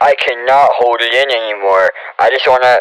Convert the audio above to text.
I cannot hold it in anymore. I just wanna